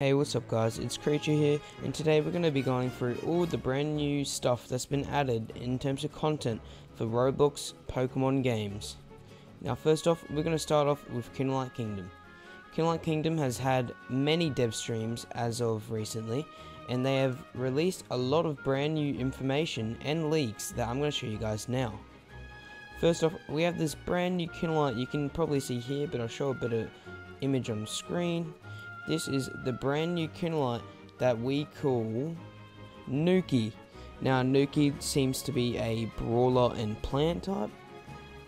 Hey what's up guys, it's Creature here and today we're going to be going through all the brand new stuff that's been added in terms of content for Roblox Pokemon games. Now first off, we're going to start off with Kinalite Kingdom. Kinalite Kingdom has had many dev streams as of recently and they have released a lot of brand new information and leaks that I'm going to show you guys now. First off, we have this brand new Kinalite you can probably see here but I'll show a better image on screen. This is the brand new Kinalite that we call Nuki. Now, Nuki seems to be a brawler and plant type.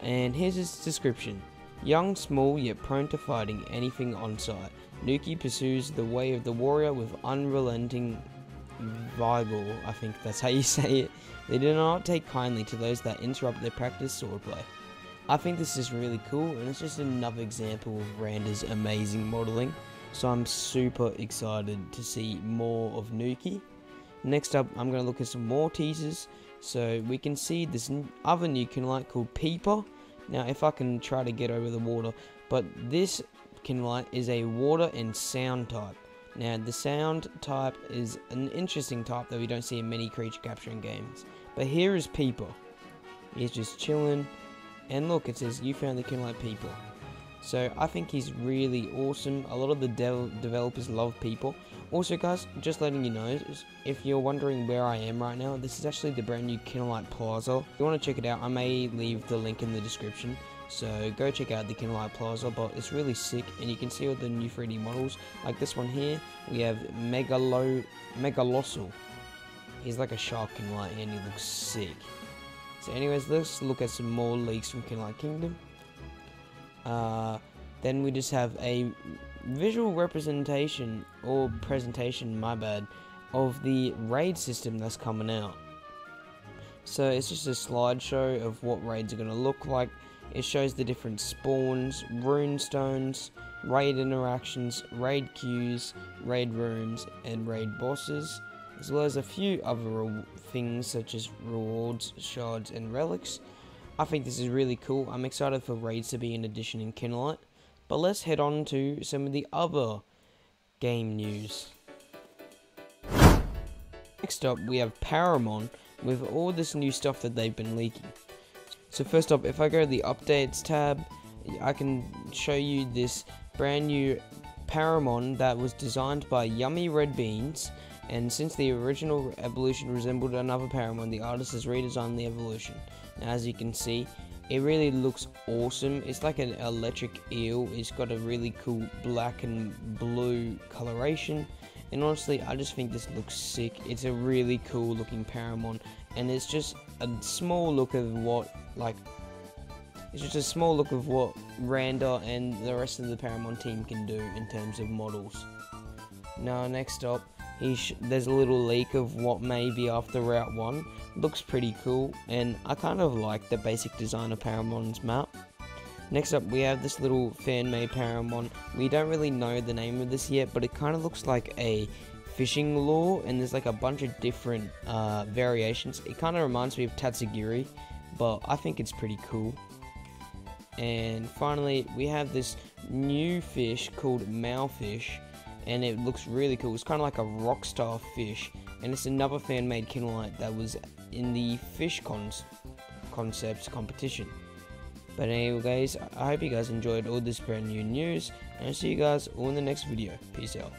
And here's its description. Young, small, yet prone to fighting anything on sight. Nuki pursues the way of the warrior with unrelenting vigor. I think that's how you say it. They do not take kindly to those that interrupt their practice swordplay. I think this is really cool, and it's just another example of Randa's amazing modeling. So I'm super excited to see more of Nuki. Next up, I'm going to look at some more teasers. So we can see this other new Kinalite called Peeper. Now, if I can try to get over the water. But this Kinalite is a water and sound type. Now, the sound type is an interesting type that we don't see in many creature capturing games. But here is Peeper. He's just chilling. And look, it says, you found the Kinalite Peeper. So I think he's really awesome. A lot of the de developers love people. Also, guys, just letting you know, if you're wondering where I am right now, this is actually the brand new Kinalite Plaza. If you want to check it out, I may leave the link in the description. So go check out the Kinalite Plaza, but it's really sick, and you can see all the new 3D models. Like this one here, we have Megalo Megalossal. He's like a shark Kinalite, and he looks sick. So anyways, let's look at some more leaks from Kinalite Kingdom. Uh, then we just have a visual representation or presentation, my bad, of the raid system that's coming out. So it's just a slideshow of what raids are going to look like. It shows the different spawns, rune stones, raid interactions, raid queues, raid rooms, and raid bosses, as well as a few other things such as rewards, shards, and relics. I think this is really cool. I'm excited for raids to be an addition in Kinalite. But let's head on to some of the other game news. Next up, we have Paramon with all this new stuff that they've been leaking. So first up, if I go to the updates tab, I can show you this brand new Paramon that was designed by Yummy Red Beans. And since the original evolution resembled another Paramon, the artist has redesigned the evolution. Now, as you can see it really looks awesome. It's like an electric eel. It's got a really cool black and blue coloration. And honestly I just think this looks sick. It's a really cool looking Paramon and it's just a small look of what like it's just a small look of what Randa and the rest of the Paramon team can do in terms of models. Now next up there's a little leak of what may be after Route 1. Looks pretty cool, and I kind of like the basic design of Paramon's map. Next up, we have this little fan-made Paramon. We don't really know the name of this yet, but it kind of looks like a fishing lure, and there's like a bunch of different uh, variations. It kind of reminds me of Tatsugiri, but I think it's pretty cool. And finally, we have this new fish called Mowfish and it looks really cool. It's kind of like a rock star fish, and it's another fan made Kinalite that was in the fish cons concepts competition. But anyway, guys, I hope you guys enjoyed all this brand new news, and I'll see you guys all in the next video. Peace out.